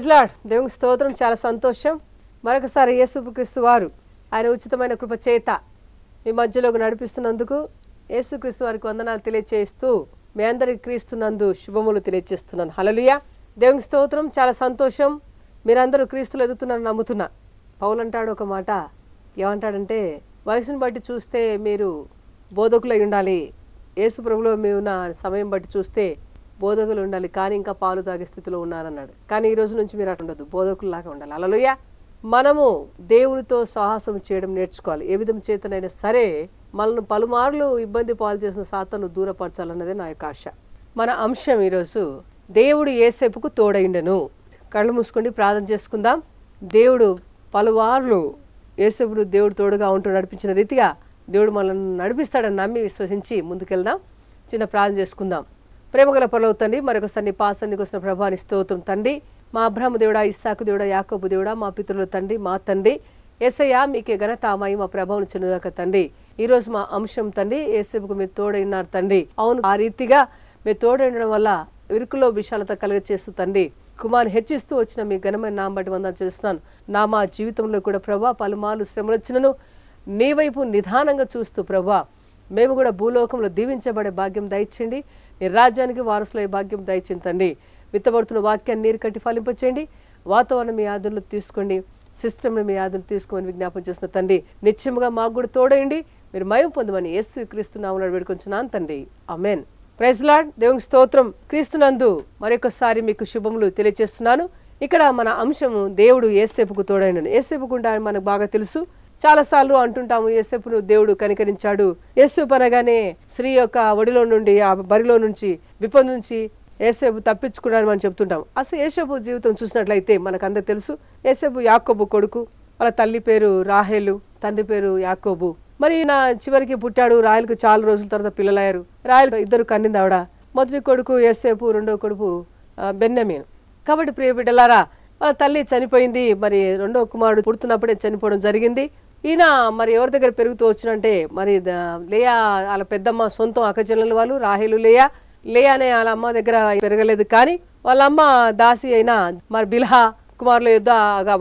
Praise lord స్తోత్రం. చాలా సంతోషం. మరొకసారి యేసుక్రీస్తు వారు ఆయన ఉచితమైన కృప చేత మీ మధ్యలోకి నడిపిస్తున్నందుకు యేసుక్రీస్తు వారికి వందనాలు తెలియచేస్తూ మీ అందరికి క్రీస్తున్నందు శుభములు తెలియజేస్తున్నాను హలలుయ దేవుని స్తోత్రం. చాలా సంతోషం. మీరందరూ క్రీస్తులు ఎదుగుతున్నారని నమ్ముతున్నా. పౌలు అంటాడు ఒక మాట. ఏమంటాడంటే వయసును బట్టి చూస్తే మీరు బోధకులై ఉండాలి. యేసు ప్రభులో మీ ఉన్న సమయం బట్టి చూస్తే బోధకులు ఉండాలి కానీ ఇంకా పాలు తాగే స్థితిలో ఉన్నారన్నాడు. కానీ ఈ రోజు నుంచి మీరు అటు ఉండదు బోధకుల్లాగా ఉండాలి. అలలుయ మనము దేవునితో సాహసం చేయడం నేర్చుకోవాలి. ఏ విధం చేతనైనా సరే మనల్ని పలుమార్లు ఇబ్బంది పాలు చేసిన సాతను దూరపరచాలన్నదే నా యొక్క ఆశ. మన అంశం ఈరోజు దేవుడు ఏసేపుకు తోడైండను. కళ్ళు మూసుకొని ప్రార్థన చేసుకుందాం. దేవుడు పలువార్లు ఏసేపుడు దేవుడు తోడుగా ఉంటూ నడిపించిన రీతిగా దేవుడు మనల్ని నడిపిస్తాడని నమ్మి విశ్వసించి ముందుకెళ్దాం. చిన్న ప్రార్థన చేసుకుందాం. ప్రేమగల పరలోక తండ్రి మరొకసారి నీ పాసానికి వచ్చిన ప్రభాని స్తోత్రం తండ్రి. మా అబ్రహ్మ దేవుడా ఇస్సాకు దేవుడా యాకోబు దేవుడా మా పితరుల తండ్రి మా తండ్రి. ఏసయ్య మీకే ఘనత మా ప్రభావం చెందుదాక తండ్రి. ఈ రోజు మా అంశం తండ్రి ఏసేపుకు మీరు తోడైనారు తండ్రి. అవును ఆ రీతిగా మీరు తోడైనడం వల్ల ఇరుకులో విశాలత కలుగ చేస్తూ తండ్రి. కుమార్ని హెచ్చిస్తూ వచ్చిన మీ ఘనమైన నామ బట్టి వందన చేస్తున్నాను. నా మా జీవితంలో కూడా ప్రభా పలుమార్లు శ్రమలు వచ్చినను నీ వైపు నిదానంగా చూస్తూ ప్రభా మేము కూడా భూలోకంలో దీవించబడే భాగ్యం దయచండి ఈ రాజ్యానికి వారసులై భాగ్యం దయచిందండి విత్తబడుతున్న వాక్యాన్ని నీరు కట్టి ఫలింపచేయండి. వాతావరణం మీ ఆదులు తీసుకోండి. సిస్టమ్ని మీ ఆదులు తీసుకోమని విజ్ఞాపం చేసిన తండ్రి. నిశ్చయముగా మాకు కూడా తోడయండి. మీరు మయం పొందమని యేసు క్రీస్తు వేడుకొంచున్నాను తండ్రి. అమెన్ ప్రైజ్లాడ్ దేవుని స్తోత్రం. క్రీస్తునందు మరొకసారి మీకు శుభములు తెలియజేస్తున్నాను ఇక్కడ మన అంశము దేవుడు ఏసేపుకు తోడైనను. ఏసేపుకు మనకు బాగా తెలుసు. చాలాసార్లు అంటుంటాము యేసేపును దేవుడు కనికరించాడు. యేసేపు అనగానే స్త్రీ యొక్క ఒడిలో నుండి ఆ బరిలో నుంచి విపద నుంచి ఏసేపు తప్పించుకున్నాను మనం చెప్తుంటాం అసలు ఏసేపు జీవితం చూసినట్లయితే మనకు అందరు తెలుసు ఏసేపు యాకోబు కొడుకు వాళ్ళ తల్లి పేరు రాహేలు తండ్రి పేరు యాకోబు. మరి నా చివరికి పుట్టాడు రాయలకు చాలా రోజుల తర్వాత పిల్లలయ్యారు. రాయలు ఇద్దరు కన్నింది ఆవిడ. మొదటి కొడుకు ఏసేపు రెండో కొడుకు బెన్నమీన్ కాబట్టి ప్రియ బిడ్డలారా వాళ్ళ తల్లి చనిపోయింది మరి రెండో కుమారుడు పుడుతున్నప్పుడే చనిపోవడం జరిగింది. ఈయన మరి ఎవరి దగ్గర పెరుగుతూ వచ్చినంటే మరి లేయా వాళ్ళ పెద్దమ్మ సొంతం అక్కచెల్లెలు వాళ్ళు రాహేలు లేయా. లేయా అనే వాళ్ళ అమ్మ దగ్గర పెరగలేదు కానీ వాళ్ళ అమ్మ దాసి అయినా మరి బిల్హా కుమారుల యుద్ధ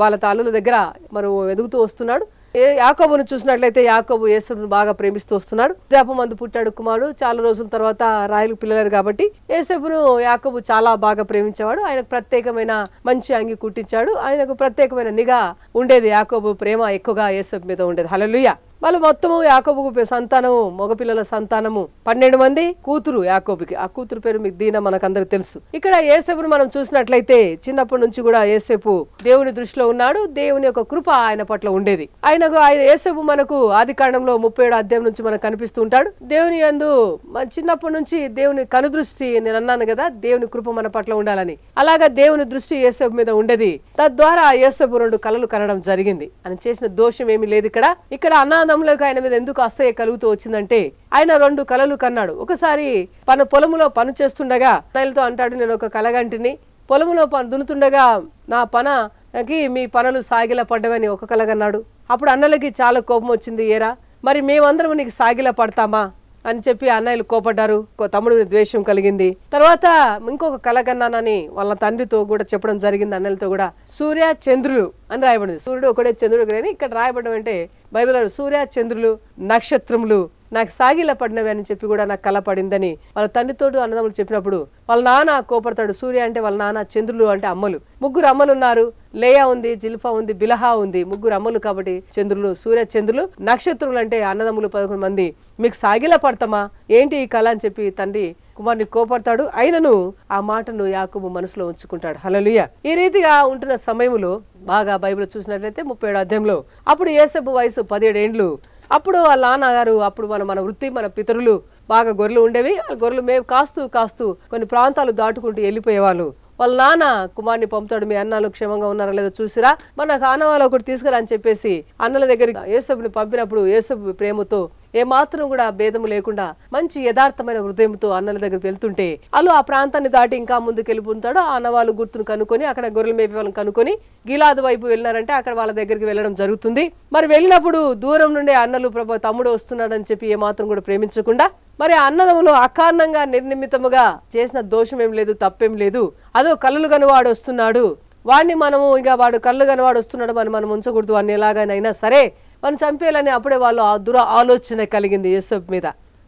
వాళ్ళ తాళుల దగ్గర మరి ఎదుగుతూ వస్తున్నాడు. యాకోబును చూసినట్లయితే యాకోబు యేసును బాగా ప్రేమిస్తూ వస్తున్నాడు. జాప మందు పుట్టాడు కుమారుడు. చాలా రోజుల తర్వాత రాయలు పిల్లలు కాబట్టి యేసపును యాకోబు చాలా బాగా ప్రేమించేవాడు. ఆయనకు ప్రత్యేకమైన మంచి అంగి కుట్టించాడు. ఆయనకు ప్రత్యేకమైన నిఘా ఉండేది. యాకోబు ప్రేమ ఎక్కువగా యేసపు మీద ఉండేది. హల్లెలూయా. వాళ్ళు మొత్తము యాకోబుకు సంతానము మగపిల్లల సంతానము. పన్నెండు మంది కూతురు యాకోబుకి. ఆ కూతురు పేరు మీకు దీన మనకందరికి తెలుసు. ఇక్కడ ఏసేపును మనం చూసినట్లయితే చిన్నప్పటి నుంచి కూడా ఏసేపు దేవుని దృష్టిలో ఉన్నాడు. దేవుని యొక్క కృప ఆయన పట్ల ఉండేది. ఆయనకు ఆయన ఏసేపు మనకు ఆది కాండంలో ముప్పై ఏడు అధ్యాయం నుంచి మనకు కనిపిస్తూ ఉంటాడు. దేవుని యందు చిన్నప్పటి నుంచి దేవుని కనుదృష్టి నేను అన్నాను కదా దేవుని కృప మన పట్ల ఉండాలని. అలాగా దేవుని దృష్టి ఏసేపు మీద ఉండేది. తద్వారా ఏసేపు రెండు కళలు కనడం జరిగింది. ఆయన చేసిన దోషం ఏమీ లేదు ఇక్కడ. ఇక్కడ అన్నాదంలోకి ఆయన మీద ఎందుకు అసహ్య కలుగుతూ వచ్చిందంటే ఆయన రెండు కళలు కన్నాడు. ఒకసారి పను పొలములో పని చేస్తుండగా అన్నయ్యలతో అంటాడు నేను ఒక కలగంటిని. పొలములో పని దున్నుతుండగా నా పనకి మీ పనులు సాగిల పడ్డవని ఒక కలగన్నాడు అప్పుడు అన్నలకి చాలా కోపం వచ్చింది. ఏరా మరి మేమందరం నీకు సాగిల పడతామా? అని చెప్పి అన్నయ్యలు కోపడ్డారు. తమ్ముడు ద్వేషం కలిగింది. తర్వాత ఇంకొక కలగన్నానని వాళ్ళ తండ్రితో కూడా చెప్పడం జరిగింది అన్నయ్యలతో కూడా. సూర్య చంద్రులు అని రాయబడింది. సూర్యుడు ఒకడే చంద్రుడు కానీ ఇక్కడ రాయబడడం అంటే బైబిల్ సూర్య చంద్రులు నక్షత్రములు. నాకు సాగిల పడినవి అని చెప్పి కూడా నాకు కల పడిందని వాళ్ళ తండ్రితోడు అన్నదమ్ములు చెప్పినప్పుడు వాళ్ళ నాన్న కోపడతాడు సూర్య అంటే వాళ్ళ నాన్న చంద్రులు అంటే అమ్మలు. ముగ్గురు అమ్మలు ఉన్నారు. లేయా ఉంది జిల్ఫా ఉంది బిలహా ఉంది. ముగ్గురు అమ్మలు కాబట్టి చంద్రులు సూర్య చంద్రులు. నక్షత్రులు అంటే అన్నదమ్ములు పదకొండు మంది. మీకు సాగిల పడతామా? ఏంటి ఈ కళ అని చెప్పి తండ్రి కుమార్ని కోపడతాడు. అయినను ఆ మాటను యాకుబు మనసులో ఉంచుకుంటాడు. హలలుయ ఈ రీతిగా ఉంటున్న సమయంలో బాగా బైబిల్ చూసినట్లయితే ముప్పై ఏడు అధ్యాయంలో అప్పుడు ఏసబ్బు వయసు పదిహేడేండ్లు అప్పుడు వాళ్ళ నాన్నగారు అప్పుడు మన మన వృత్తి మన పితరులు బాగా గొర్రెలు ఉండేవి. ఆ గొర్రెలు మేము కాస్తూ కాస్తూ కొన్ని ప్రాంతాలు దాటుకుంటూ వెళ్ళిపోయేవాళ్ళు. వాళ్ళ నాన్న కుమార్ని పంపుతాడు మీ అన్నాలు క్షేమంగా ఉన్నారా లేదో చూసిరా. మన ఆనవాళ్ళు ఒకటి తీసుకురా అని చెప్పేసి అన్నల దగ్గరికి ఏసబుని పంపినప్పుడు ఏసబు ప్రేమతో ఏమాత్రం కూడా భేదము లేకుండా మంచి యథార్థమైన హృదయంతో అన్నల దగ్గరికి వెళ్తుంటే అల్లు ఆ ప్రాంతాన్ని దాటి ఇంకా ముందుకు వెళ్ళిపోతాడు ఆ అన్నవాళ్ళు గుర్తును కనుక్కొని అక్కడ గొర్రెల మేపే వాళ్ళని కనుక్కొని గిలాదు వైపు వెళ్ళినారంటే అక్కడ వాళ్ళ దగ్గరికి వెళ్ళడం జరుగుతుంది. మరి వెళ్ళినప్పుడు దూరం నుండి అన్నలు ప్రభు తమ్ముడు వస్తున్నాడని చెప్పి ఏమాత్రం కూడా ప్రేమించకుండా మరి అన్నదములు అకారణంగా నిర్నిమితముగా చేసిన దోషం ఏం లేదు తప్పేం లేదు. అదో కళ్ళు కనువాడు వస్తున్నాడు. వాడిని మనము ఇక వాడు కళ్ళు కనువాడు వస్తున్నాడు అని మనం ఉంచకూడదు. వాడిని ఎలాగైనా సరే మనం చంపేయాలని అప్పుడే వాళ్ళు ఆ దుర ఆలోచన కలిగింది యేసప్ మీద.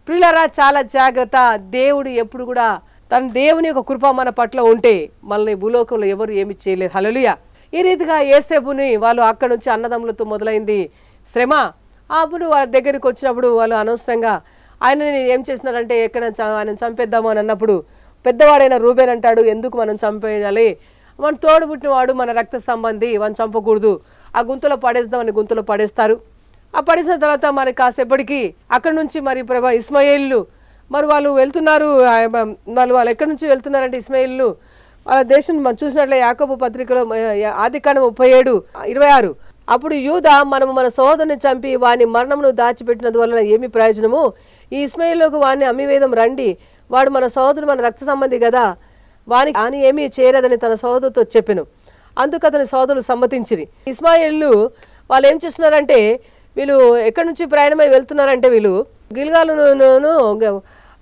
ప్రియులరా చాలా జాగ్రత్త. దేవుడు ఎప్పుడు కూడా తన దేవుని యొక్క కృప మన పట్ల ఉంటే మనల్ని భూలోకంలో ఎవరు ఏమి చేయలేరు. హలలుయ ఈ రీతిగా ఏసేపుని వాళ్ళు అక్కడ నుంచి అన్నదమ్ములతో మొదలైంది శ్రమ. అప్పుడు వాళ్ళ దగ్గరికి వచ్చినప్పుడు వాళ్ళు అనవసరంగా ఆయనని ఏం చేసినారంటే ఎక్కడ ఆయన చంపేద్దాము అని అన్నప్పుడు పెద్దవాడైన రూబేన్ అంటాడు ఎందుకు మనం చంపేయాలి? మన తోడు పుట్టినవాడు మన రక్త సంబంధి మనం చంపకూడదు. ఆ గుంతలో పడేద్దామని గుంతలో పడేస్తారు. ఆ పడేసిన తర్వాత మరి కాసేపటికి అక్కడ నుంచి మరి ప్రభా ఇస్మాయిల్లు మరి వాళ్ళు వెళ్తున్నారు వాళ్ళు వాళ్ళు ఎక్కడి నుంచి వెళ్తున్నారంటే ఇస్మాయిల్లు వాళ్ళ దేశం మనం చూసినట్లే యాకబు పత్రికలో ఆదికాండం ముప్పై ఏడు ఇరవై ఆరు. అప్పుడు యూద మనము మన సోదరుని చంపి వాని మరణమును దాచిపెట్టినందు వలన ఏమి ప్రయోజనము? ఈ ఇస్మాయిల్లోకి వాడిని అమ్మివేదం రండి. వాడు మన సోదరుడు మన రక్త సంబంధి కదా. వానికి అని ఏమీ చేయలేదని తన సోదరుతో చెప్పాను. అందుకు అతని సోదరులు సమ్మతించిరి. ఇస్మాయిల్లు వాళ్ళు ఏం చేస్తున్నారంటే వీళ్ళు ఎక్కడి నుంచి ప్రయాణమై వెళ్తున్నారంటే వీళ్ళు గిల్గాలును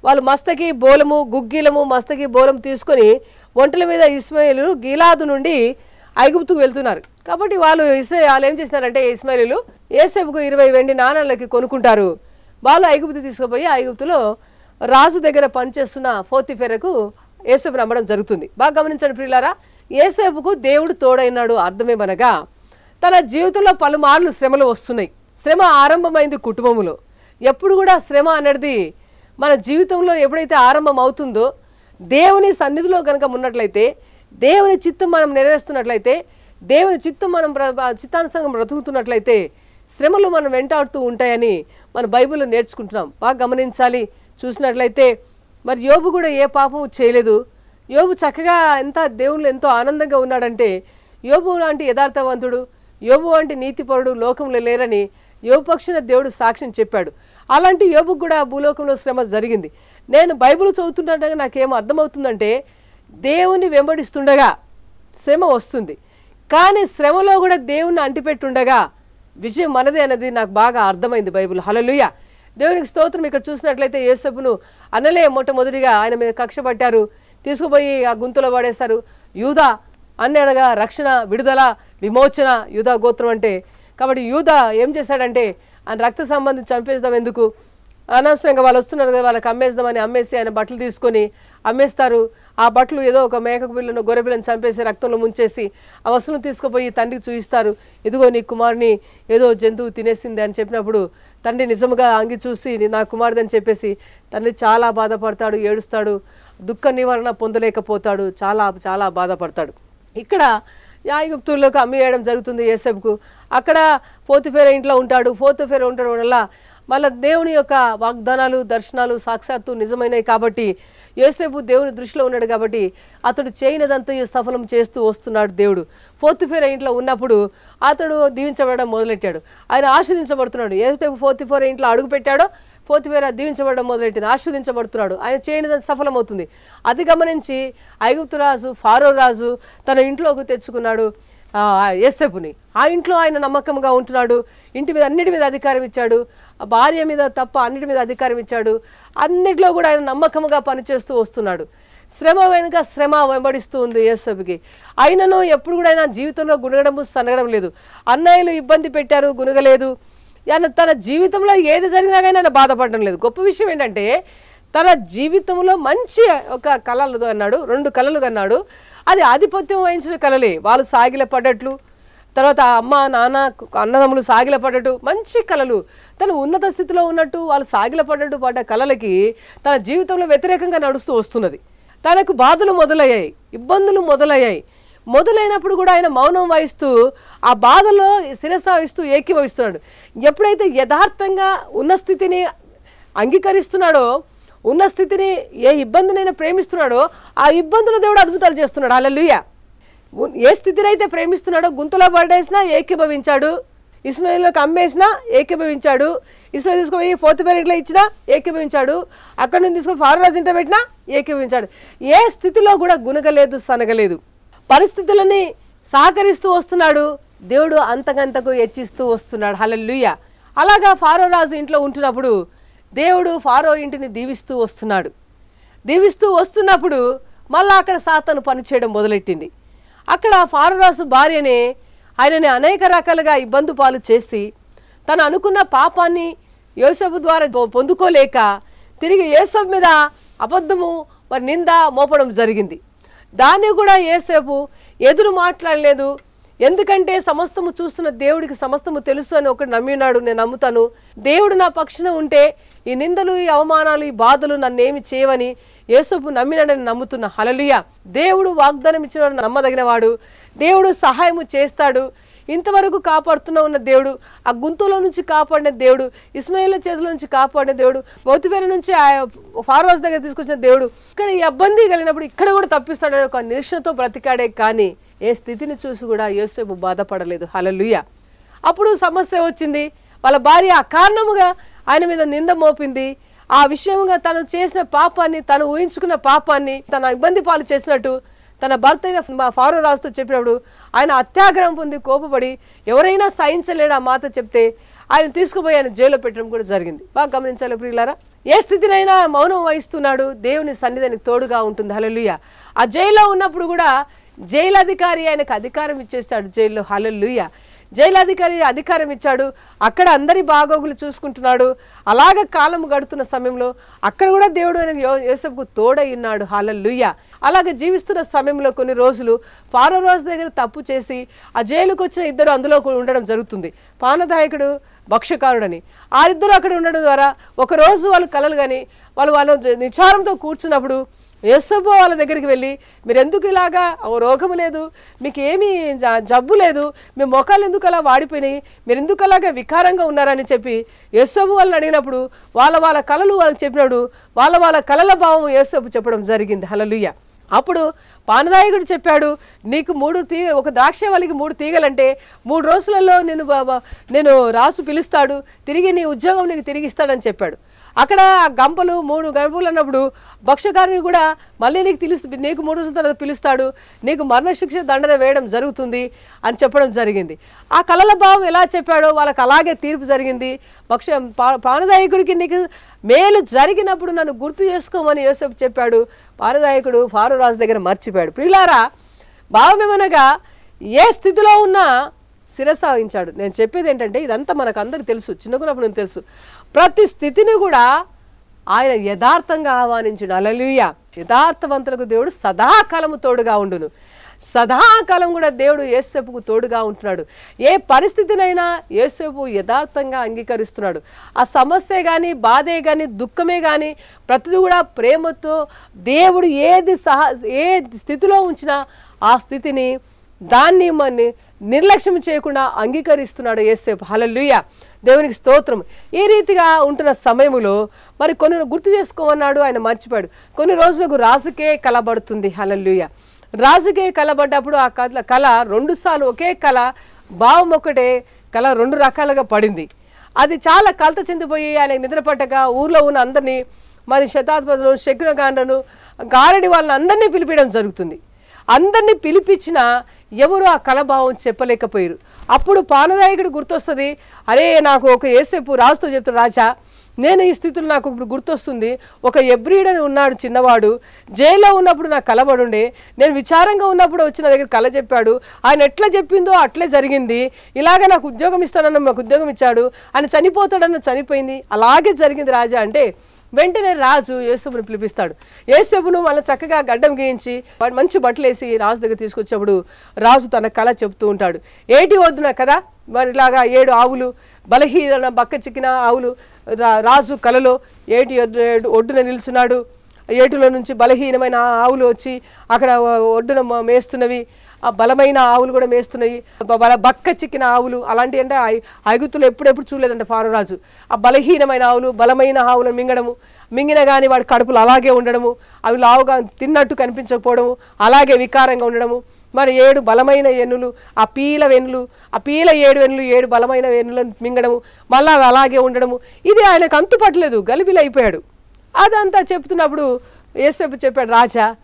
వాళ్ళు మస్తకి బోలము గుగ్గిలము మస్తకి బోలం తీసుకొని ఒంటల మీద ఇస్మాయిలు గిలాదు నుండి ఐగుప్తుకు వెళ్తున్నారు. కాబట్టి వాళ్ళు ఇస్రా వాళ్ళు ఏం చేసినారంటే ఇస్మాయిలు ఏసేపుకు ఇరవై వెండి నాణాలకి కొనుక్కుంటారు. వాళ్ళు ఐగుప్తు తీసుకుపోయి ఐగుప్తులో రాజు దగ్గర పనిచేస్తున్న ఫోతిఫెరకు ఏసేపు నమ్మడం జరుగుతుంది. బాగా గమనించండి ప్రియులారా ఏసేపుకు దేవుడు తోడైనాడు అర్థమేమనగా తన జీవితంలో పలుమార్లు శ్రమలు వస్తున్నాయి. శ్రమ ఆరంభమైంది కుటుంబములో. ఎప్పుడు కూడా శ్రమ అనేది మన జీవితంలో ఎప్పుడైతే ఆరంభం అవుతుందో దేవుని సన్నిధిలో కనుక ఉన్నట్లయితే దేవుని చిత్తం మనం నెరవేరుస్తున్నట్లయితే దేవుని చిత్తం మనం చిత్తానుసంగం బ్రతుకుతున్నట్లయితే శ్రమలు మనం వెంటాడుతూ ఉంటాయని మన బైబిల్లో నేర్చుకుంటున్నాం. బాగా గమనించాలి. చూసినట్లయితే మరి యోబు కూడా ఏ పాపము చేయలేదు. యోబు చక్కగా ఎంత దేవుళ్ళు ఎంతో ఆనందంగా ఉన్నాడంటే యోబు లాంటి యథార్థవంతుడు యోబు వంటి నీతిపరుడు లోకంలో లేరని యోబు దేవుడు సాక్ష్యం చెప్పాడు. అలాంటి యోబుకు కూడా భూలోకంలో శ్రమ జరిగింది. నేను బైబిల్ చదువుతుండగా నాకేమో అర్థమవుతుందంటే దేవుని వెంబడిస్తుండగా శ్రమ వస్తుంది. కానీ శ్రమలో కూడా దేవుణ్ణి అంటిపెట్టుండగా విజయం మనదే అనేది నాకు బాగా అర్థమైంది బైబిల్. హలలుయ దేవునికి స్తోత్రం. ఇక్కడ చూసినట్లయితే యేసపును అనలే మొట్టమొదటిగా ఆయన మీద కక్ష పట్టారు తీసుకుపోయి ఆ గుంతలో పడేశారు. యూదా అన్నడగా రక్షణ విడుదల విమోచన యూదా గోత్రం అంటే. కాబట్టి యూదా ఏం చేశాడంటే ఆయన రక్త సంబంధం చంపేద్దాం ఎందుకు? అనవసరంగా వాళ్ళు వస్తున్నారు కదా వాళ్ళకి అమ్మేద్దామని అమ్మేసి ఆయన బట్టలు తీసుకొని అమ్మేస్తారు. ఆ బట్టలు ఏదో ఒక మేకకు పిల్లను గొర్రె పిల్లను చంపేసి రక్తంలో ముంచేసి ఆ వస్తువును తీసుకుపోయి తండ్రికి చూపిస్తారు ఇదిగో నీ కుమారుని ఏదో జంతువు తినేసింది అని చెప్పినప్పుడు తండ్రి నిజముగా అంగి చూసి నా కుమారుడు అని చెప్పేసి తండ్రి చాలా బాధపడతాడు ఏడుస్తాడు. దుఃఖ నివారణ పొందలేకపోతాడు. చాలా చాలా బాధపడతాడు. ఇక్కడ యాయగుప్తుల్లోకి అమ్మివేయడం జరుగుతుంది ఏసెబ్కు అక్కడ పోతిఫేర ఇంట్లో ఉంటాడు. పోతిఫేర ఉండడం వల్ల మళ్ళా దేవుని యొక్క వాగ్దానాలు దర్శనాలు సాక్షాత్తు నిజమైనవి కాబట్టి యోసేపు దేవుని దృష్టిలో ఉన్నాడు కాబట్టి అతడు చేయనిదంతా సఫలం చేస్తూ వస్తున్నాడు దేవుడు. ఫోర్తిఫేర ఇంట్లో ఉన్నప్పుడు అతడు దీవించబడడం మొదలెట్టాడు. ఆయన ఆశ్రదించబడుతున్నాడు ఏదైతే ఫోర్ ఇంట్లో అడుగు పెట్టాడో ఫోర్తిఫేర దీవించబడడం మొదలెట్టింది. ఆశ్రదించబడుతున్నాడు ఆయన చేయనిదని సఫలమవుతుంది. అది గమనించి ఐగుప్తు రాజు ఫారో రాజు తన ఇంట్లోకి తెచ్చుకున్నాడు. ఆ ఆ ఇంట్లో ఆయన నమ్మకంగా ఉంటున్నాడు. ఇంటి మీద అన్నిటి మీద అధికారం ఇచ్చాడు. ఆ భార్య మీద తప్ప అన్నిటి మీద అధికారం ఇచ్చాడు. అన్నిటిలో కూడా ఆయన నమ్మకంగా పనిచేస్తూ వస్తున్నాడు. శ్రమ వెనుక శ్రమ వెంబడిస్తూ ఉంది యేసపుకి అయినను ఎప్పుడు కూడా ఆయన జీవితంలో గుణగడం సనగడం లేదు. అన్నయ్యలు ఇబ్బంది పెట్టారు గునగలేదు ఆయన తన జీవితంలో ఏది జరిగినా కానీ ఆయన బాధపడడం లేదు. గొప్ప విషయం ఏంటంటే తన జీవితంలో మంచి ఒక కళలు అన్నాడు రెండు కళలు అన్నాడు. అది ఆధిపత్యం వహించిన కళలే వాళ్ళు సాగిల పడ్డట్లు తర్వాత అమ్మ నాన్న అన్నదమ్ములు సాగిల పడ్డట్టు మంచి కళలు తను ఉన్నత స్థితిలో ఉన్నట్టు వాళ్ళు సాగిల పడ్డట్టు పడ్డ కళలకి తన జీవితంలో వ్యతిరేకంగా నడుస్తూ వస్తున్నది. తనకు బాధలు మొదలయ్యాయి ఇబ్బందులు మొదలయ్యాయి. మొదలైనప్పుడు కూడా ఆయన మౌనం వహిస్తూ ఆ బాధలో శిరసావిస్తూ ఏకీభవిస్తున్నాడు. ఎప్పుడైతే యథార్థంగా ఉన్న స్థితిని అంగీకరిస్తున్నాడో ఉన్న స్థితిని ఏ ఇబ్బందినైనా ప్రేమిస్తున్నాడో ఆ ఇబ్బందులు దేవుడు అద్భుతాలు చేస్తున్నాడు. అల్లెలుయ్య ఏ స్థితినైతే ప్రేమిస్తున్నాడో గుంతలో పడేసినా ఏకీభవించాడు. ఇస్మాయిల్లోకి అమ్మేసినా ఏకీభవించాడు. ఇస్మాయిల్ తీసుకుపోయి ఫోర్త్ పీరియడ్లో ఇచ్చినా ఏకీభవించాడు. అక్కడి నుంచి తీసుకుని ఫార్మర్స్ ఇంట పెట్టినా ఏకీభవించాడు. ఏ స్థితిలో కూడా గునగలేదు సనగలేదు. పరిస్థితులని సహకరిస్తూ వస్తున్నాడు. దేవుడు అంతకంతకు హెచ్చిస్తూ వస్తున్నాడు. హలల్లుయ్య అలాగా ఫారో రాజు ఇంట్లో ఉంటున్నప్పుడు దేవుడు ఫారో ఇంటిని దీవిస్తూ వస్తున్నాడు. దీవిస్తూ వస్తున్నప్పుడు మళ్ళా అక్కడ సాతను పనిచేయడం మొదలెట్టింది. అక్కడ ఫారోరాజు భార్యనే ఆయనని అనేక రకాలుగా ఇబ్బంది పాలు చేసి తను అనుకున్న పాపాన్ని యోసేపు ద్వారా పొందుకోలేక తిరిగి యోసేపు మీద అబద్ధము మరి నింద మోపడం జరిగింది. దాన్ని కూడా ఏసేపు ఎదురు మాట్లాడలేదు. ఎందుకంటే సమస్తము చూస్తున్న దేవుడికి సమస్తము తెలుసు అని ఒకటి నమ్మినాడు నేను నమ్ముతాను. దేవుడు నా పక్షన ఉంటే ఈ నిందలు ఈ అవమానాలు ఈ బాధలు నన్నేమి చేయవని యేసుపు నమ్మినాడని నమ్ముతున్న. హలలుయ దేవుడు వాగ్దానం ఇచ్చిన నమ్మదగిన వాడు దేవుడు సహాయము చేస్తాడు. ఇంతవరకు కాపాడుతున్న ఉన్న దేవుడు ఆ గుంతులో నుంచి కాపాడిన దేవుడు ఇస్మాయిల్ చేతుల నుంచి కాపాడిన దేవుడు మౌతిపేర నుంచి ఆ ఫార్వాస్ దగ్గర తీసుకొచ్చిన దేవుడు ఇక్కడ ఇబ్బంది కలిగినప్పుడు ఇక్కడ కూడా తప్పిస్తాడని ఒక నిరీక్షణతో బ్రతికాడే కానీ ఏ స్థితిని చూసి కూడా యోసేపు బాధపడలేదు. హలలుయ అప్పుడు సమస్య వచ్చింది. వాళ్ళ భార్య కారణముగా ఆయన మీద నింద మోపింది. ఆ విషయంగా తను చేసిన పాపాన్ని తను ఊహించుకున్న పాపాన్ని తన ఇబ్బంది పాలు చేసినట్టు తన భర్త అయిన ఫారో రాజుతో చెప్పినప్పుడు ఆయన అత్యాగ్రహం పొంది కోపపడి ఎవరైనా సహించలేడు ఆ మాట చెప్తే ఆయన తీసుకుపోయి ఆయన జైల్లో పెట్టడం కూడా జరిగింది. బాగా గమనించాలి ప్రియులారా? ఏ స్థితినైనా మౌనం వహిస్తున్నాడు. దేవుని సన్నిధిని తోడుగా ఉంటుంది. హలలుయ ఆ జైల్లో ఉన్నప్పుడు కూడా జైలు అధికారి ఆయనకు అధికారం ఇచ్చేస్తాడు జైల్లో. హలల్లుయ్య జైలు అధికారి అధికారం ఇచ్చాడు. అక్కడ అందరి బాగోగులు చూసుకుంటున్నాడు. అలాగ కాలం గడుతున్న సమయంలో అక్కడ కూడా దేవుడు ఆయన యో- తోడయ్యున్నాడు తోడై ఉన్నాడు. హాలల్లుయ్య అలాగ జీవిస్తున్న సమయంలో కొన్ని రోజులు ఫారో రోజు దగ్గర తప్పు చేసి ఆ జైలుకు వచ్చిన ఇద్దరు అందులో ఉండడం జరుగుతుంది. పానదాయకుడు భక్ష్యకారుడని ఆరిద్దరూ అక్కడ ఉండడం ద్వారా ఒకరోజు వాళ్ళు కలలు కానీ వాళ్ళు వాళ్ళు నిచారంతో కూర్చున్నప్పుడు ఏసబ్బో వాళ్ళ దగ్గరికి వెళ్ళి మీరు ఎందుకు ఇలాగా రోగము రోగం లేదు. మీకు ఏమీ జ- జబ్బు లేదు. మీ మొఖాలు ఎందుకు అలా వాడిపోయినాయి? మీరు ఎందుకు అలాగా వికారంగా ఉన్నారని చెప్పి ఏసబ్బు వాళ్ళని అడిగినప్పుడు వాళ్ళ వాళ్ళ కళలు వాళ్ళని చెప్పినాడు. వాళ్ళ వాళ్ళ కళల భావం ఏసబ్బు చెప్పడం జరిగింది. హలలుయ్య అప్పుడు పానదాయకుడు చెప్పాడు నీకు మూడు తీగ ఒక ద్రాక్ష వలికి మూడు తీగలంటే మూడు రోజులలో నేను నేను రాసు పిలుస్తాడు. తిరిగి నీ ఉద్యోగం నీకు తిరిగి ఇస్తాడని చెప్పాడు. అక్కడ గంపలు మూడు గంపలు అన్నప్పుడు భక్షకారిని కూడా మళ్ళీ నీకు తెలుసు నీకు మూడు రోజుల తర్వాత పిలుస్తాడు. నీకు మరణశిక్ష దండన వేయడం జరుగుతుంది అని చెప్పడం జరిగింది. ఆ కళల భావం ఎలా చెప్పాడో వాళ్ళకి అలాగే తీర్పు జరిగింది. భక్ష పా- పానదాయకుడికి నీకు మేలు జరిగినప్పుడు నన్ను గుర్తు చేసుకోమని యోసేపు చెప్పాడు. పానదాయకుడు ఫారురాజు దగ్గర మర్చిపోయాడు. ప్రియులారా భావమేమనగా ఏ స్థితిలో ఉన్నా శిరసావించాడు నేను చెప్పేది ఏంటంటే ఇదంతా మనకు అందరికి తెలుసు. చిన్నకున్నప్పుడు నాకు తెలుసు. ప్రతి స్థితిని కూడా ఆయన యథార్థంగా ఆహ్వానించుడు అలలుయ యథార్థవంతులకు దేవుడు సదాకాలము తోడుగా ఉండును. సదాకాలం కూడా దేవుడు ఏసేపుకు తోడుగా ఉంటున్నాడు. ఏ పరిస్థితినైనా ఏసేపు యథార్థంగా అంగీకరిస్తున్నాడు. ఆ సమస్య కానీ బాధే కానీ దుఃఖమే కానీ ప్రతిది కూడా ప్రేమతో దేవుడు ఏది సహ ఏ స్థితిలో ఉంచినా ఆ స్థితిని దాన్ని మన నిర్లక్ష్యం చేయకుండా అంగీకరిస్తున్నాడు ఏసేపు హలలుయ దేవునికి స్తోత్రం ఈ రీతిగా ఉంటున్న సమయంలో మరి కొన్ని గుర్తు చేసుకోమన్నాడు ఆయన మర్చిపోయాడు. కొన్ని రోజులకు రాజుకే కలబడుతుంది. హలల్లుయ. రాజుకే కలబడ్డప్పుడు ఆ కళ కళ రెండుసార్లు ఒకే కళ భావం ఒకటే కళ రెండు రకాలుగా పడింది. అది చాలా కలత చెందిపోయి ఆయన నిద్రపట్టగా ఊర్లో ఉన్న అందరినీ మరి శతాధిపతులు శకునగాండ్రను గారడి వాళ్ళని అందరినీ పిలిపించడం జరుగుతుంది. అందరినీ పిలిపించిన ఎవరు ఆ కలభావం చెప్పలేకపోయారు. అప్పుడు పానదాయకుడు గుర్తొస్తుంది అరే నాకు ఒక ఏసేపు రాజుతో చెప్తాడు రాజా నేను ఈ స్థితిలో నాకు ఇప్పుడు గుర్తొస్తుంది. ఒక ఎబ్రీడని ఉన్నాడు చిన్నవాడు జైల్లో ఉన్నప్పుడు నాకు కలబడుండే. నేను విచారంగా ఉన్నప్పుడు వచ్చి నా దగ్గర కల చెప్పాడు ఆయన ఎట్లా చెప్పిందో అట్లే జరిగింది. ఇలాగే నాకు ఉద్యోగం ఇస్తానన్న మాకు ఉద్యోగం ఇచ్చాడు. ఆయన చనిపోతాడన్న చనిపోయింది. అలాగే జరిగింది రాజా. అంటే వెంటనే రాజు యేసుని పిలిపిస్తాడు. యేసును మళ్ళీ చక్కగా గడ్డం గీయించి మంచి బట్టలు వేసి రాజు దగ్గర తీసుకొచ్చినప్పుడు రాజు తన కళ చెప్తూ ఉంటాడు. ఏటి వద్దున కదా? మరి ఇలాగా ఏడు ఆవులు బలహీన బక్క చిక్కిన ఆవులు రా- రాజు కలలో ఏటి ఒడ్డున నిల్చున్నాడు. ఏటిలో నుంచి బలహీనమైన ఆవులు వచ్చి అక్కడ ఒడ్డున మేస్తున్నవి. బలమైన ఆవులు కూడా మేస్తున్నాయి. బక్క చిక్కిన ఆవులు అలాంటి అంటే ఐ- ఎప్పుడెప్పుడు చూడలేదంట ఫారురాజు ఆ బలహీనమైన ఆవులు బలమైన ఆవులను మింగడము మింగిన కానీ వాడి కడుపులు అలాగే ఉండడము అవి లావుగా తిన్నట్టు కనిపించకపోవడము అలాగే వికారంగా ఉండడము. మరి ఏడు బలమైన ఎన్నులు ఆ పీల వెన్నులు ఆ పీల ఏడు వెన్నులు ఏడు బలమైన వెన్నులను మింగడము మళ్ళీ అవి అలాగే ఉండడము. ఇది ఆయనకు అంతు పట్టలేదు గలిబిలైపోయాడు. అదంతా చెప్తున్నప్పుడు ఏసేపు చెప్పాడు రాజా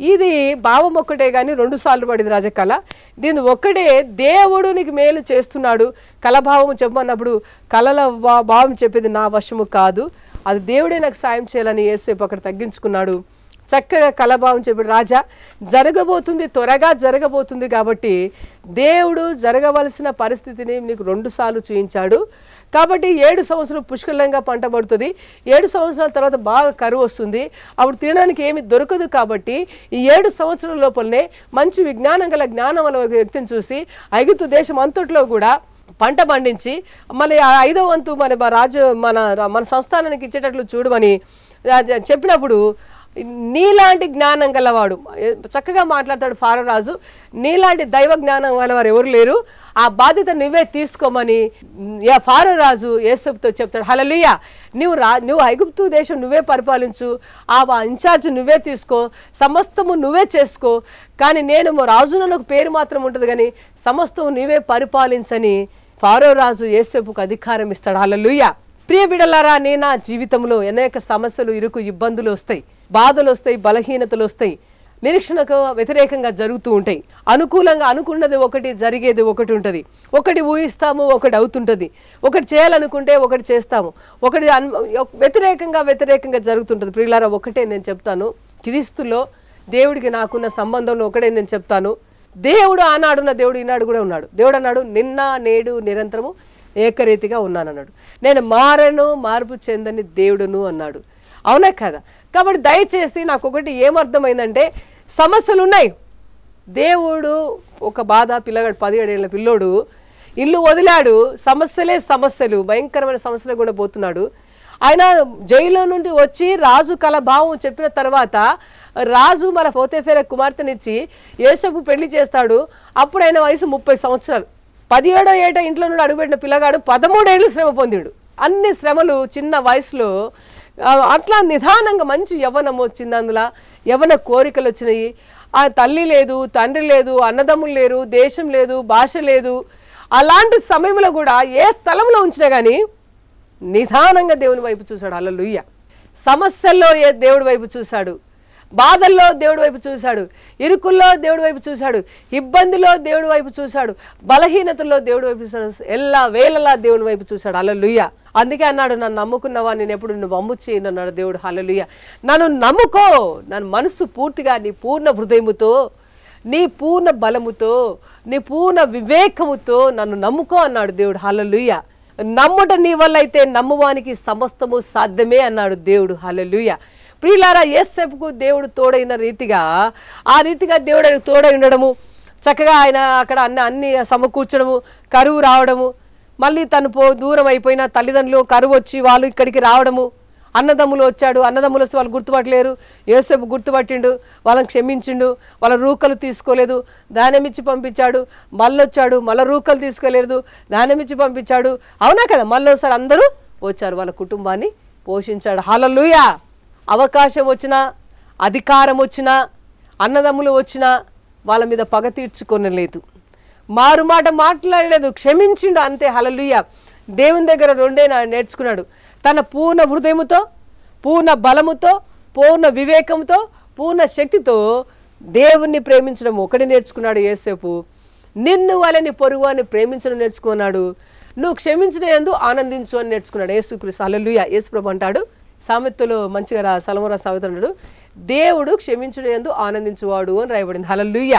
ఇది భావం ఒక్కటే కానీ రెండు సార్లు పడింది రాజకళ దీన్ని దీని దేవుడు నీకు మేలు చేస్తున్నాడు. కలభావం చెప్పమన్నప్పుడు కళల భావం చెప్పేది నా వశము కాదు. అది దేవుడే నాకు సాయం చేయాలని ఏసేపు అక్కడ తగ్గించుకున్నాడు. చక్కగా కలభావం చెప్పాడు. రాజా జరగబోతుంది త్వరగా జరగబోతుంది కాబట్టి దేవుడు జరగవలసిన పరిస్థితిని నీకు రెండుసార్లు చూయించాడు. కాబట్టి ఏడు సంవత్సరం పుష్కలంగా పంట పడుతుంది. ఏడు సంవత్సరాల తర్వాత బాగా కరువు వస్తుంది. అప్పుడు తినడానికి ఏమి దొరకదు కాబట్టి ఈ ఏడు సంవత్సరాల లోపలనే మంచి విజ్ఞానం గల జ్ఞానం వ్యక్తిని చూసి ఐగుప్తు దేశం అంతట్లో కూడా పంట పండించి మళ్ళీ ఆ ఐదో వంతు మన రాజు మన మన సంస్థానానికి ఇచ్చేటట్లు చూడమని చెప్పినప్పుడు నీలాంటి జ్ఞానం గలవాడు. చక్కగా మాట్లాడతాడు ఫారో రాజు నీలాంటి దైవ జ్ఞానం గలవారు ఎవరు లేరు. ఆ బాధ్యత నువ్వే తీసుకోమని యా ఫారో రాజు ఏసపుతో చెప్తాడు. హలలుయ నువ్వు రా నువ్వు ఐగుప్తు దేశం నువ్వే పరిపాలించు. ఆ ఇన్ఛార్జ్ నువ్వే తీసుకో. సమస్తము నువ్వే చేసుకో. కానీ నేను రాజున ఒక పేరు మాత్రం ఉంటుంది కానీ సమస్తము నువ్వే పరిపాలించని ఫారో రాజు ఏసేపుకు అధికారం ఇస్తాడు. హలలుయ ప్రియ బిడలారా నీ నా జీవితంలో అనేక సమస్యలు ఇరుకు ఇబ్బందులు వస్తాయి. బాధలు వస్తాయి బలహీనతలు వస్తాయి నిరీక్షణకు వ్యతిరేకంగా జరుగుతూ ఉంటాయి. అనుకూలంగా అనుకున్నది ఒకటి జరిగేది ఒకటి ఉంటుంది. ఒకటి ఊహిస్తాము ఒకటి అవుతుంటుంది. ఒకటి చేయాలనుకుంటే ఒకటి చేస్తాము. ఒకటి వ్యతిరేకంగా వ్యతిరేకంగా జరుగుతుంటుంది. ప్రియులారా ఒకటే నేను చెప్తాను. క్రీస్తులో దేవుడికి నాకున్న సంబంధంలో ఒకటే నేను చెప్తాను. దేవుడు ఆనాడున్న దేవుడు ఈనాడు కూడా ఉన్నాడు. దేవుడు అన్నాడు నిన్న నేడు నిరంతరము ఏకరీతిగా ఉన్నానన్నాడు. నేను మారను మార్పు చెందని దేవుడును అన్నాడు. అవునా కదా? కాబట్టి దయచేసి నాకు ఒకటి ఏమర్థమైందంటే సమస్యలు ఉన్నాయి దేవుడు ఒక బాధ పిల్లగాడు పదిహేడేళ్ళ పిల్లోడు. ఇల్లు వదిలాడు. సమస్యలే సమస్యలు. భయంకరమైన సమస్యలు కూడా పోతున్నాడు. ఆయన జైల్లో నుండి వచ్చి రాజు కల భావం చెప్పిన తర్వాత రాజు మన పోతేఫేర కుమార్తెనిచ్చి యేసపు పెళ్ళి చేస్తాడు. అప్పుడు ఆయన వయసు ముప్పై సంవత్సరాలు. పదిహేడో ఏట ఇంట్లో నుండి అడుగుపెట్టిన పిల్లగాడు పదమూడేళ్ళు శ్రమ పొందాడు. అన్ని శ్రమలు చిన్న వయసులో అట్లా నిదానంగా మంచి యవ్వనం వచ్చింది అందులో. యవ్వన కోరికలు వచ్చినాయి. ఆ తల్లి లేదు తండ్రి లేదు అన్నదమ్ములు లేరు దేశం లేదు భాష లేదు. అలాంటి సమయంలో కూడా ఏ స్థలంలో ఉంచినా కానీ నిదానంగా దేవుని వైపు చూశాడు. అల్లలుయ్య సమస్యల్లో ఏ దేవుడి వైపు చూశాడు? బాధల్లో దేవుడి వైపు చూశాడు ఇరుకుల్లో దేవుడి వైపు చూశాడు ఇబ్బందిలో దేవుడి వైపు చూశాడు బలహీనతల్లో దేవుడి వైపు చూశాడు ఎల్లా వేలలా దేవుని వైపు చూశాడు. అలలుయ్య అందుకే అన్నాడు నన్ను నమ్ముకున్నవా నేను ఎప్పుడు నువ్వు వమ్ము చేయను అన్నాడు దేవుడు. హలలుయ్య నన్ను నమ్ముకో. నన్ను మనసు పూర్తిగా నీ పూర్ణ హృదయముతో నీ పూర్ణ బలముతో నీ పూర్ణ వివేకముతో నన్ను నమ్ముకో అన్నాడు దేవుడు. హలలుయ్య నమ్ముట నీ వల్ల అయితే నమ్మువానికి సమస్తము సాధ్యమే అన్నాడు దేవుడు. హలలుయ్య ప్రియులారా ఏసేపుకు దేవుడు తోడైన రీతిగా ఆ రీతిగా దేవుడు ఆయనకు తోడై ఉండడము చక్కగా ఆయన అక్కడ అన్ని అన్ని సమకూర్చడము కరువు రావడము మళ్ళీ తను పో దూరం అయిపోయిన తల్లిదండ్రులు కరువు వచ్చి వాళ్ళు ఇక్కడికి రావడము అన్నదమ్ములు వచ్చాడు అన్నదమ్ములు వస్తే వాళ్ళు గుర్తుపట్టలేరు యోసేపు గుర్తుపట్టిండు వాళ్ళని క్షమించిండు వాళ్ళ రూకలు తీసుకోలేదు దానమిచ్చి పంపించాడు మళ్ళొచ్చాడు మళ్ళీ రూకలు తీసుకోలేదు దానమిచ్చి పంపించాడు అవునా కదా? మళ్ళీ ఒకసారి అందరూ వచ్చారు వాళ్ళ కుటుంబాన్ని పోషించాడు. హలలుయా అవకాశం వచ్చినా అధికారం వచ్చినా అన్నదమ్ములు వచ్చినా వాళ్ళ మీద పగ తీర్చుకొనలేదు. మారు మాట మాట్లాడలేదు క్షమించిండు అంతే హలలుయ్య దేవుని దగ్గర రెండే నేర్చుకున్నాడు. తన పూర్ణ హృదయముతో పూర్ణ బలముతో పూర్ణ వివేకంతో పూర్ణ శక్తితో దేవుణ్ణి ప్రేమించడం ఒకటి నేర్చుకున్నాడు ఏసేపు నిన్ను వాళ్ళని పొరుగు అని ప్రేమించడం నేర్చుకున్నాడు. నువ్వు క్షమించిన ఎందు ఆనందించు అని నేర్చుకున్నాడు యేసుక్రీస్తు. అలలుయ యేసుప్రభు అంటాడు సామెతలు మంచిగా రా సలమరా సామెత దేవుడు క్షమించడం ఆనందించువాడు అని రాయబడింది. హల్లెలూయ.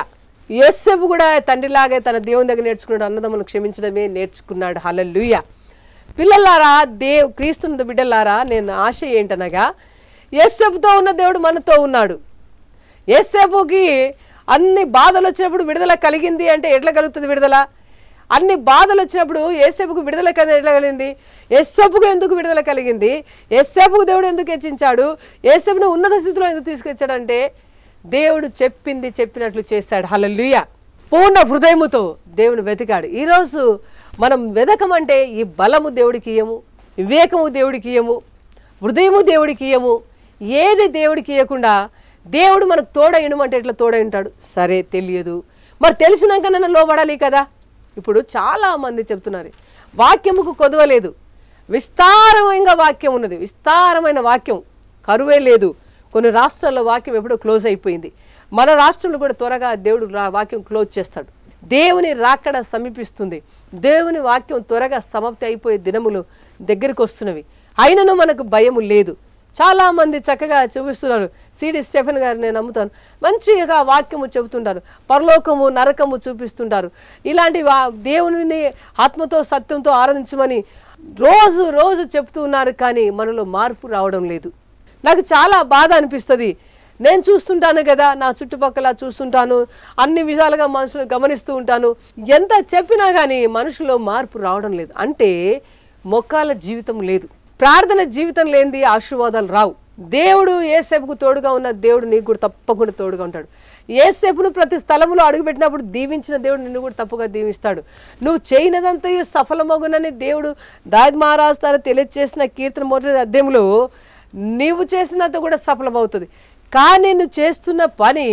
యోసెఫ్ కూడా తండ్రిలాగే తన దేవుని దగ్గర నేర్చుకున్నాడు అన్నదమ్ములను క్షమించడమే నేర్చుకున్నాడు. హల్లెలూయ. పిల్లలారా దేవ్ క్రీస్తున్న బిడ్డలారా నేను ఆశ ఏంటనగా యేసపుతో ఉన్న దేవుడు మనతో ఉన్నాడు. యేసేపుకి అన్ని బాధలు వచ్చినప్పుడు విడుదల కలిగింది అంటే ఎట్లా కలుగుతుంది విడుదల? అన్ని బాధలు వచ్చినప్పుడు ఏసేపుకు విడుదల కదా ఎట్లా కలిగింది. ఏసేపుకు ఎందుకు విడుదల కలిగింది? ఎస్సేపుకు దేవుడు ఎందుకు హెచ్చించాడు? ఏసేపును ఉన్నత స్థితిలో ఎందుకు తీసుకొచ్చాడంటే దేవుడు చెప్పింది చెప్పినట్లు చేశాడు. హలలుయ పూర్ణ హృదయముతో దేవుడు వెతికాడు. ఈరోజు మనం వెదకమంటే ఈ బలము దేవుడికి ఇయ్యము వివేకము దేవుడికి ఇయ్యము హృదయము దేవుడికి ఇయ్యము. ఏది దేవుడికి ఇవ్వకుండా దేవుడు మనకు తోడైనమంటే ఎట్లా తోడై ఉంటాడు? సరే తెలియదు. మరి తెలిసినాక నన్ను లోబడాలి కదా? ఇప్పుడు చాలా మంది చెప్తున్నారు వాక్యముకు కొదవలేదు విస్తారమైన వాక్యం ఉన్నది. విస్తారమైన వాక్యం కరువే లేదు. కొన్ని రాష్ట్రాల్లో వాక్యం ఎప్పుడో క్లోజ్ అయిపోయింది. మన రాష్ట్రంలో కూడా త్వరగా దేవుడు రా- వాక్యం క్లోజ్ చేస్తాడు. దేవుని రాకడ సమీపిస్తుంది. దేవుని వాక్యం త్వరగా సమాప్తి అయిపోయే దినములు దగ్గరికి వస్తున్నవి. అయినను మనకు భయము లేదు. చాలామంది చక్కగా చూపిస్తున్నారు. సిడి స్టెఫెన్ గారు నేను నమ్ముతాను. మంచిగా వాక్యము చెబుతుంటారు. పరలోకము నరకము చూపిస్తుంటారు. ఇలాంటి వా- ఆత్మతో సత్యంతో ఆరాధించమని రోజు రోజు చెప్తూ ఉన్నారు కానీ మనలో మార్పు రావడం లేదు. నాకు చాలా బాధ అనిపిస్తుంది. నేను చూస్తుంటాను కదా నా చుట్టుపక్కల చూస్తుంటాను. అన్ని విధాలుగా మనుషులు గమనిస్తూ ఉంటాను. ఎంత చెప్పినా కానీ మనుషులో మార్పు రావడం లేదు. అంటే మొక్కాల జీవితం లేదు. ప్రార్థన జీవితం లేనిది ఆశీర్వాదాలు రావు. దేవుడు ఏసేపుకు తోడుగా ఉన్న దేవుడు నీకు కూడా తప్పకుండా తోడుగా ఉంటాడు. ఏసేపును ప్రతి స్థలములో అడుగుపెట్టినప్పుడు దీవించిన దేవుడు నిన్ను కూడా తప్పుగా దీవిస్తాడు. నువ్వు చేయనదంతా సఫలమగునని దేవుడు దాద్ మహారాజ్ తాను తెలియజేసిన కీర్తన మొదటి అధ్యయంలో నీవు చేసినంత కూడా సఫలమవుతుంది. కానీ నువ్వు చేస్తున్న పని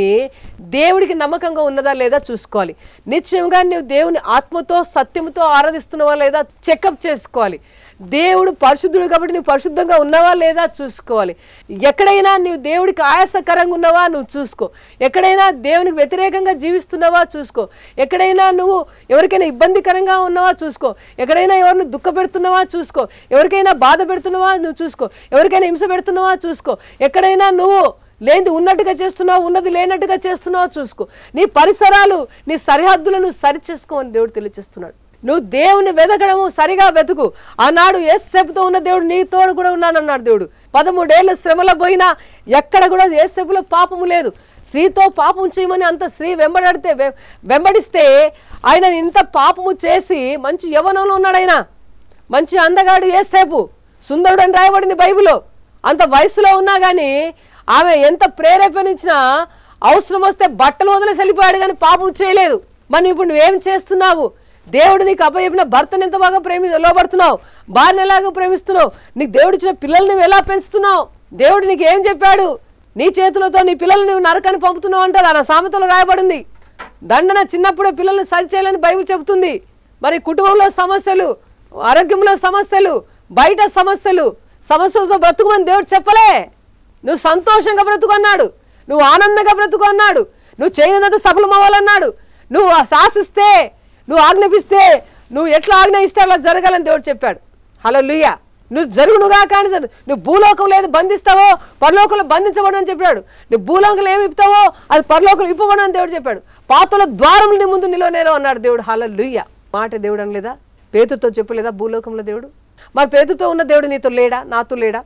దేవుడికి నమ్మకంగా ఉన్నదా లేదా చూసుకోవాలి. నిశ్చయంగా నువ్వు దేవుని ఆత్మతో సత్యముతో ఆరాధిస్తున్నావా లేదా చెకప్ చేసుకోవాలి. దేవుడు పరిశుద్ధుడు కాబట్టి నువ్వు పరిశుద్ధంగా ఉన్నావా లేదా చూసుకోవాలి. ఎక్కడైనా నువ్వు దేవుడికి ఆయాసకరంగా ఉన్నావా నువ్వు చూసుకో. ఎక్కడైనా దేవునికి వ్యతిరేకంగా జీవిస్తున్నావా చూసుకో. ఎక్కడైనా నువ్వు ఎవరికైనా ఇబ్బందికరంగా ఉన్నావా చూసుకో. ఎక్కడైనా ఎవరిని దుఃఖ పెడుతున్నావా చూసుకో. ఎవరికైనా బాధ పెడుతున్నావా నువ్వు చూసుకో. ఎవరికైనా హింస పెడుతున్నావా చూసుకో. ఎక్కడైనా నువ్వు లేనిది ఉన్నట్టుగా చేస్తున్నావు ఉన్నది లేనట్టుగా చేస్తున్నావు చూసుకో. నీ పరిసరాలు నీ సరిహద్దులను సరి చేసుకోమని దేవుడు తెలియచేస్తున్నాడు నువ్వు దేవుని వెతకడము సరిగా వెతుకు. ఆనాడు ఏసేపుతో ఉన్న దేవుడు నీ తోడు కూడా ఉన్నానన్నాడు దేవుడు. పదమూడేళ్ళు శ్రమలో పోయినా ఎక్కడ కూడా ఏసేపులో పాపము లేదు. స్త్రీతో పాపం చేయమని అంత స్త్రీ వెంబడితే వెంబడిస్తే ఆయన ఇంత పాపము చేసి మంచి యవనంలో ఉన్నాడు ఆయన. మంచి అందగాడు ఏసేపు సుందరుడు అని రాయబడింది బైబిల్లో. అంత వయసులో ఉన్నా కానీ ఆమె ఎంత ప్రేరేపణించినా అవసరం వస్తే బట్టలు వదిలేసి వెళ్ళిపోయాడు కానీ పాపం చేయలేదు. మనం ఇప్పుడు నువ్వేం చేస్తున్నావు? దేవుడు నీకు అప్పచెప్పిన భర్తను ఎంత బాగా ప్రేమి లోబడుతున్నావు? భార్యను ఎలాగా ప్రేమిస్తున్నావు? నీకు దేవుడు ఇచ్చిన పిల్లల్ని నువ్వు ఎలా పెంచుతున్నావు? దేవుడు నీకు ఏం చెప్పాడు? నీ చేతులతో నీ పిల్లల్ని నువ్వు నరకని పంపుతున్నావు అంటారు. ఆ సామెతలో రాయబడింది. దండన చిన్నప్పుడే పిల్లల్ని సరిచేయాలని బైబిల్ చెబుతుంది. మరి కుటుంబంలో సమస్యలు ఆరోగ్యంలో సమస్యలు బయట సమస్యలు సమస్యలతో బ్రతుకుమని దేవుడు చెప్పలే. నువ్వు సంతోషంగా బ్రతుకున్నాడు. నువ్వు ఆనందంగా బ్రతుకున్నాడు. నువ్వు చేయనంత సఫలం అవ్వాలన్నాడు నువ్వు ఆ శాసిస్తే నువ్వు ఆజ్ఞాపిస్తే నువ్వు ఎట్లా ఆజ్ఞాయిస్తే అలా జరగాలని దేవుడు చెప్పాడు. హలో లుయ్య నువ్వు జరుగునుగా కానీ జరుగు. నువ్వు భూలోకంలో ఏది బంధిస్తావో పరలోకంలో బంధించబడని చెప్పాడు. నువ్వు భూలోకంలో ఏమి ఇప్పుతావో అది పరలోకంలో ఇప్పబడని దేవుడు చెప్పాడు. పాతల ద్వారం నీ ముందు నిలవనేలో అన్నాడు దేవుడు. హలో లుయ్య మాట దేవుడు అనలేదా? పేతుతో చెప్పలేదా భూలోకంలో దేవుడు? మరి పేతుతో ఉన్న దేవుడు నీతో లేడా? నాతో లేడా?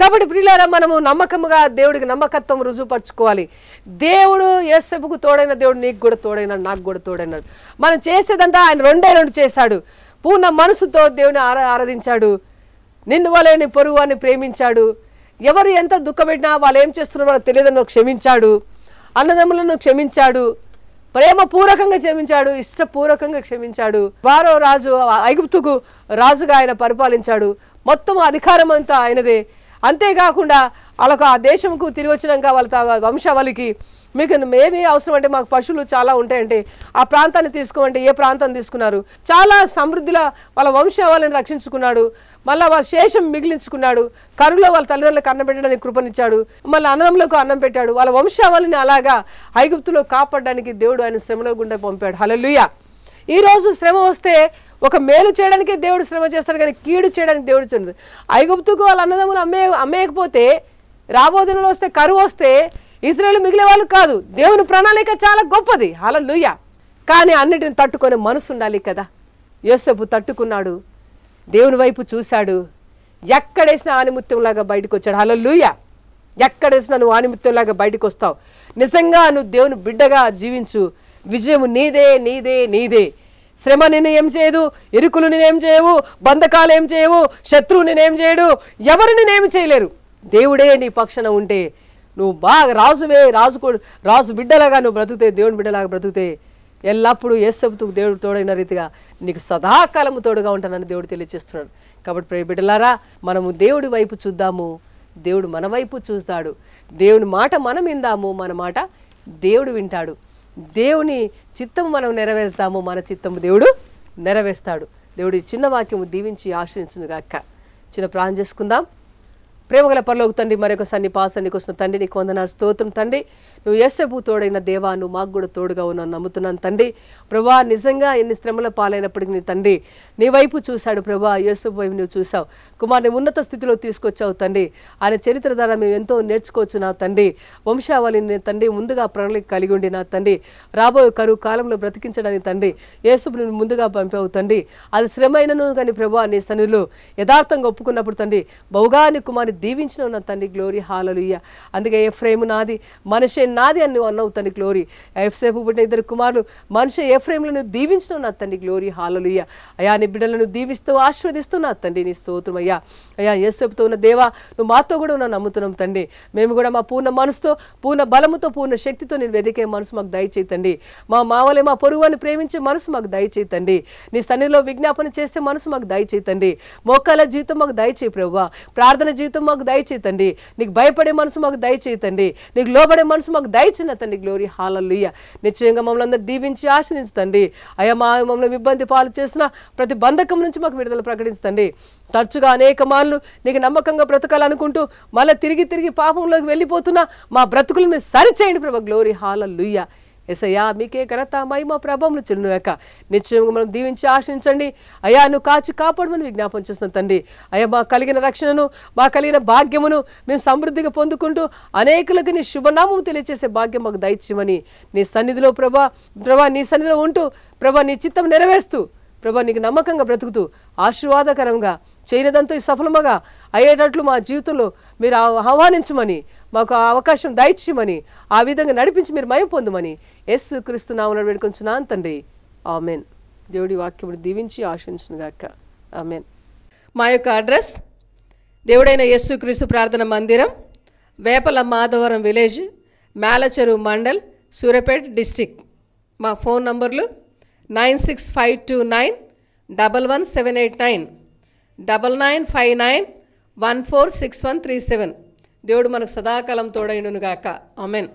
కాబట్టి ప్రియులారా మనము నమ్మకముగా దేవుడికి నమ్మకత్వం రుజువుపరచుకోవాలి. దేవుడు ఏసెబుకు తోడైన దేవుడు నీకు కూడా తోడైనాడు నాకు కూడా తోడైనాడు మనం చేసేదంతా ఆయన రెండే రెండు చేశాడు. పూర్ణ మనసుతో దేవుని ఆరాధించాడు. నిన్ను వలేని పొరుగు అని ప్రేమించాడు. ఎవరు ఎంత దుఃఖపెట్టినా వాళ్ళు ఏం చేస్తున్నారో వాళ్ళకి తెలియదని క్షమించాడు. అన్నదమ్ములను క్షమించాడు. ప్రేమ పూర్వకంగా క్షమించాడు. ఇష్టపూర్వకంగా క్షమించాడు. వారో రాజు ఐగుప్తుకు రాజుగా ఆయన పరిపాలించాడు. మొత్తం అధికారం అంతా ఆయనదే. అంతేకాకుండా వాళ్ళకు ఆ దేశంకు తిరిగి వచ్చినాక వాళ్ళ వంశావళికి మీకు ఏమి అవసరం అంటే మాకు పశువులు చాలా ఉంటాయంటే ఆ ప్రాంతాన్ని తీసుకోమంటే ఏ ప్రాంతం తీసుకున్నారు? చాలా సమృద్ధిలో వాళ్ళ వంశావళిని రక్షించుకున్నాడు. మళ్ళీ వాళ్ళ శేషం మిగిలించుకున్నాడు. కరువులో వాళ్ళ తల్లిదండ్రులకు అన్నం పెట్టడానికి కృపనిచ్చాడు. మళ్ళీ అన్నంలోకి అన్నం పెట్టాడు. వాళ్ళ వంశావళిని అలాగా ఐగుప్తులో కాపాడడానికి దేవుడు ఆయన శ్రమలో గుండా పంపాడు. హల్లెలూయా! ఈరోజు శ్రమ వస్తే ఒక మేలు చేయడానికే దేవుడు శ్రమ చేస్తాడు కానీ కీడు చేయడానికి దేవుడు చూడదు ఐగుప్తుకు వాళ్ళ అన్నదమ్ములు అమ్మే అమ్మేయకపోతే రాబోదినలో వస్తే కరువు వస్తే ఇజ్రాయేల్ మిగిలే వాళ్ళు కాదు. దేవుని ప్రణాళిక చాలా గొప్పది. హల్లెలూయా. కానీ అన్నిటిని తట్టుకునే మనసు ఉండాలి కదా. యోసేపు తట్టుకున్నాడు. దేవుని వైపు చూశాడు. ఎక్కడేసిన ఆనిముత్యంలాగా బయటకు వచ్చాడు. లూయ ఎక్కడేసినా నువ్వు ఆనిమిత్యంలాగా బయటకు వస్తావు. నిజంగా నువ్వు దేవుని బిడ్డగా జీవించు. విజయము నీదే నీదే నీదే. శ్రమ నిన్నేం ఏం చేయదు ఇరుకులు నేనేం చేయవు బంధకాలు ఏం చేయవు శత్రువు నేనేం చేయడు ఎవరు నేనేమి చేయలేరు. దేవుడే నీ పక్షన ఉంటే నువ్వు బాగా రాజువే రాజు రాజు బిడ్డలాగా నువ్వు బ్రతుకుతే దేవుని బిడ్డలాగా బ్రతుకుతే ఎల్లప్పుడూ ఏసబుతూ దేవుడు తోడైన రీతిగా నీకు సదాకాలము తోడుగా ఉంటానని దేవుడు తెలియజేస్తున్నాడు కాబట్టి ప్రే బిడ్డలారా మనము దేవుడి వైపు చూద్దాము. దేవుడు మన వైపు చూస్తాడు. దేవుని మాట మనం విందాము. మన మాట దేవుడు వింటాడు. దేవుని చిత్తము మనం నెరవేరుస్తాము మన చిత్తము దేవుడు నెరవేరుస్తాడు. దేవుడి చిన్న వాక్యము దీవించి ఆశ్రయించును గాక చిన్న ప్రాణం చేసుకుందాం. ప్రేమగల పరలోకి తండ్రి మరొక సన్ని పాసనికి వస్తున్న తండ్రి నీకు వందనాలు స్తోత్రం తండ్రి. నువ్వు ఎస్సెబు తోడైన దేవా నువ్వు మాకు కూడా తోడుగా ఉన్నావు నమ్ముతున్నాను తండ్రి. ప్రభా నిజంగా ఎన్ని శ్రమల పాలైనప్పటికీ నీ తండ్రి నీ వైపు చూశాడు ప్రభా యేసు వైపు నువ్వు చూశావు. కుమార్ని ఉన్నత స్థితిలో తీసుకొచ్చావు తండ్రి. ఆయన చరిత్ర ద్వారా మేము ఎంతో నేర్చుకోవచ్చు నా తండ్రి. వంశావళిని తండ్రి ముందుగా ప్రణాళిక కలిగి ఉండి నా తండ్రి. రాబోయే కరువు కాలంలో బ్రతికించడానికి తండ్రి. యేసు నువ్వు ముందుగా పంపావు తండ్రి. అది శ్రమైనను కానీ ప్రభా నీ సన్నిధిలో యథార్థంగా ఒప్పుకున్నప్పుడు తండ్రి బహుగా నీ కుమార్ని దీవించిన ఉన్న తండ్రి గ్లోరీ హాలలుయ్య అందుకే ఏ ఫ్రేమ్ నాది మనిషే నాది అని నువ్వు అన్నావు తండ్రి గ్లోరీ ఎఫ్సేపు పుట్టిన ఇద్దరు కుమారులు మనిషి ఏ ఫ్రేమ్లను దీవించిన నా తండ్రి గ్లోరీ హాలలుయ్య అయా నీ బిడ్డలను దీవిస్తూ ఆశీర్వదిస్తూ నా తండ్రి నీ స్తోత్రం అయ్యా. అయ్యా ఏసేపుతో ఉన్న దేవా నువ్వు మాతో కూడా ఉన్న నమ్ముతున్నాం తండ్రి. మేము కూడా మా పూర్ణ మనసుతో పూర్ణ బలముతో పూర్ణ శక్తితో నేను వెదికే మనసు మాకు దయచేతండి మా మావలే మా పొరుగుని ప్రేమించే మనసు మాకు దయచేతండి నీ సన్నిధిలో విజ్ఞాపన చేసే మనసు మాకు దయచేతండి మోకాల జీవితం మాకు దయచేయి ప్రభు ప్రార్థన జీవితం మాకు దయచేతండి నీకు భయపడే మనసు మాకు దయచేయతండి నీకు లోబడే మనసు మాకు దయచిన తండ్రి. గ్లోరీ హాలల్లుయ్య నిశ్చయంగా మమ్మల్ని అందరూ దీవించి ఆశ్రయించండి అయ్యా మా మమ్మల్ని ఇబ్బంది పాలు చేసిన ప్రతి బంధకం నుంచి మాకు విడుదల ప్రకటించండి. తరచుగా అనేక మార్లు నీకు నమ్మకంగా బ్రతకాలనుకుంటూ మళ్ళీ తిరిగి తిరిగి పాపంలోకి వెళ్ళిపోతున్నా మా బ్రతుకులను సరిచేయండి ప్రభా. గ్లోరీ హాలల్లుయ్య ఎసయ్యా మీకే ఘనత మహిమ ప్రభావం చెల్లుగాక నిశ్చయంగా మనం దీవించి ఆశించండి. అయ్యా నువ్వు కాచి కాపాడమని విజ్ఞాపం చేస్తున్నాం తండ్రి. అయ్యా మా కలిగిన రక్షణను మా కలిగిన భాగ్యమును మేము సమృద్ధిగా పొందుకుంటూ అనేకులకు నీ శుభనామం తెలియజేసే భాగ్యం మాకు దయచేయమని నీ సన్నిధిలో ప్రభా ప్రభా నీ సన్నిధిలో ఉంటూ ప్రభా నీ చిత్తం నెరవేరుస్తూ ప్రభా నీకు నమ్మకంగా బ్రతుకుతూ ఆశీర్వాదకరంగా చేయనిదంతో ఈ సఫలముగా అయ్యేటట్లు మా జీవితంలో మీరు ఆహ్వానించమని మాకు ఆ అవకాశం దయచేయమని ఆ విధంగా నడిపించి మీరు మయం పొందమని ఎస్సు క్రీస్తునామని వేడుకొంచున్నాను తండ్రి. ఆమెన్. దేవుడి వాక్యమును దీవించి ఆశించునుగాక ఆమెన్. మా యొక్క అడ్రస్ దేవుడైన యేసుక్రీస్తు ప్రార్థన మందిరం వేపల మాధవరం విలేజ్ మేలచెరు మండల్ సూర్యాపేట్ డిస్టిక్. మా ఫోన్ నంబర్లు nine six five two nine double one seven eight nine double nine five nine one four six one three seven. దేవుడు మనకు సదాకాలం తోడైనను గాక. అమెన్